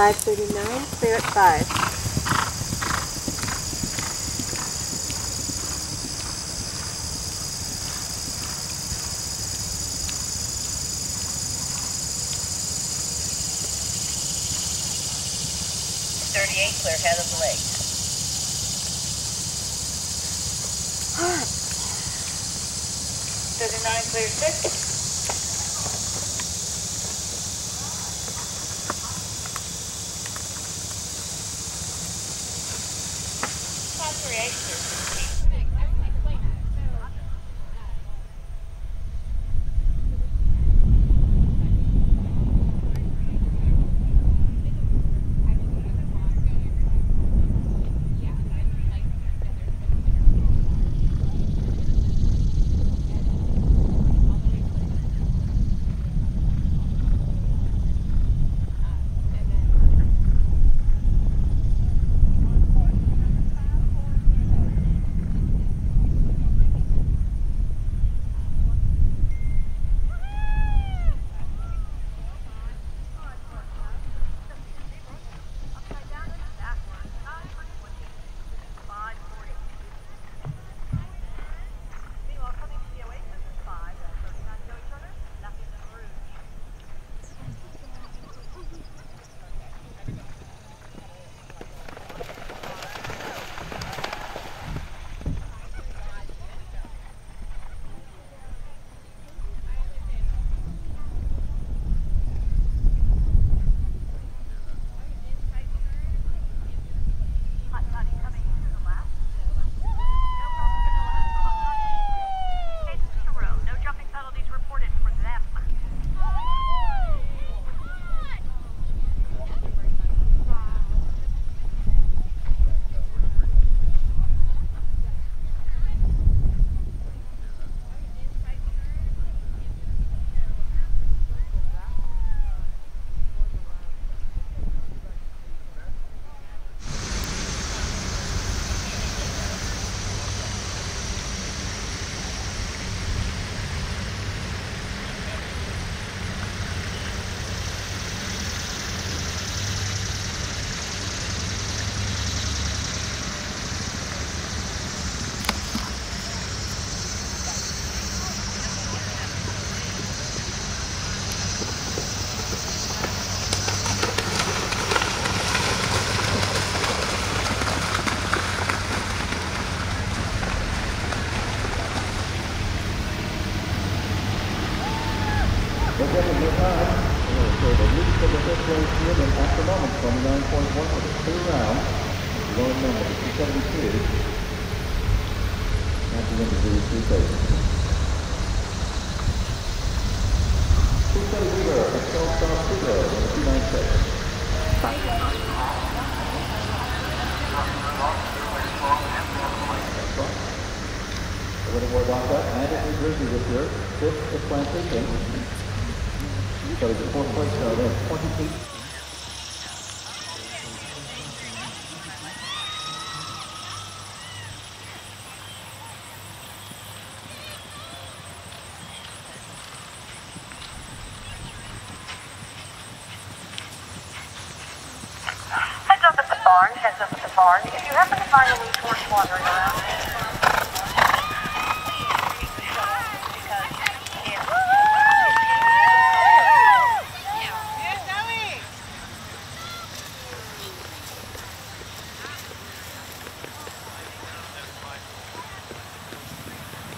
539, clear at 5. Thirty-eight, clear head of the lake. Thirty-nine, clear six. Five, Look at the new. So the lead for the fifth race here, then at the moment, 29.1 for the two rounds. Low number, 272. At the end of the two phases. 270, Excel Star Studio, 296. A little more about that. Magic New Jersey this year. Fifth is plantation. So the fourth place, uh, they have 28. Heads up at the barn, heads up at the barn. If you happen to find any torch wandering around,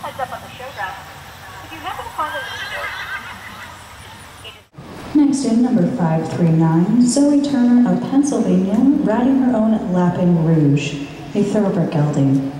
heads up on the showground. If you happen to find any Next in, number 539, Zoey Turner of Pennsylvania, riding her own Lapin Rouge, a thoroughbred gelding.